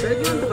Pegando.